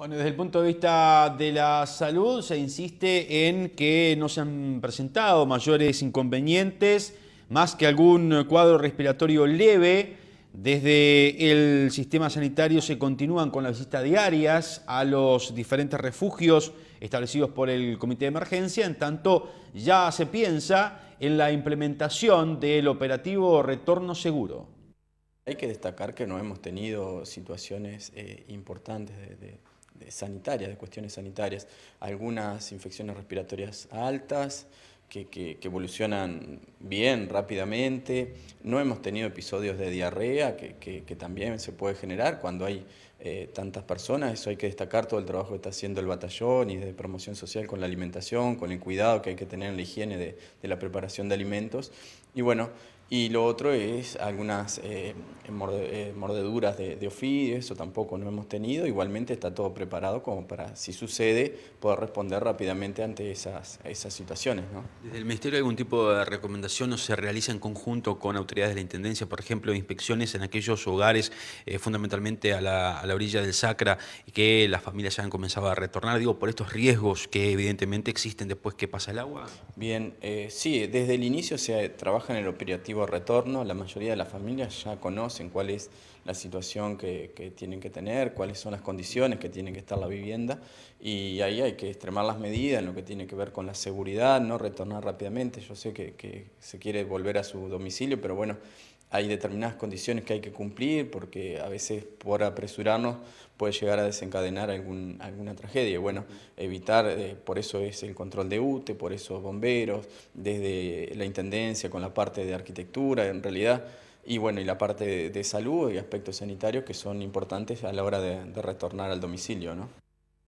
Bueno, desde el punto de vista de la salud se insiste en que no se han presentado mayores inconvenientes, más que algún cuadro respiratorio leve. Desde el sistema sanitario se continúan con las visitas diarias a los diferentes refugios establecidos por el Comité de Emergencia, en tanto ya se piensa en la implementación del operativo Retorno Seguro. Hay que destacar que no hemos tenido situaciones eh, importantes de sanitarias, de cuestiones sanitarias, algunas infecciones respiratorias altas, que, evolucionan bien, rápidamente. No hemos tenido episodios de diarrea, que, también se puede generar cuando hay eh, tantas personas. Eso hay que destacar todo el trabajo que está haciendo el batallón y de promoción social con la alimentación, con el cuidado que hay que tener en la higiene de, de la preparación de alimentos. Y bueno, y lo otro es algunas eh, eh, mordeduras de, de, ofidio, eso tampoco no hemos tenido. Igualmente está todo preparado como para, si sucede, poder responder rápidamente ante esas, esas situaciones. ¿no? ¿Desde el Ministerio algún tipo de recomendación o se realiza en conjunto con autoridades de la Intendencia, por ejemplo, inspecciones en aquellos hogares, eh, fundamentalmente a la, a la, orilla del Sacra, que las familias ya han comenzado a retornar, digo, por estos riesgos que evidentemente existen después que pasa el agua? Bien, sí, desde el inicio se trabaja en el operativo retorno, la mayoría de las familias ya conocen cuál es la situación que, tienen que tener, cuáles son las condiciones que tiene que estar la vivienda y ahí hay que extremar las medidas en lo que tiene que ver con la seguridad, no retornar rápidamente. Yo sé que, que se quiere volver a su domicilio, pero bueno, hay determinadas condiciones que hay que cumplir porque a veces por apresurarnos puede llegar a desencadenar algún, alguna tragedia. Bueno, evitar, eh, por eso es el control de UTE, por eso bomberos, desde la Intendencia con la parte de arquitectura, en realidad, y bueno, y la parte de, salud y aspectos sanitarios que son importantes a la hora de, de retornar al domicilio. ¿no?